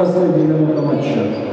Последняя минута матча.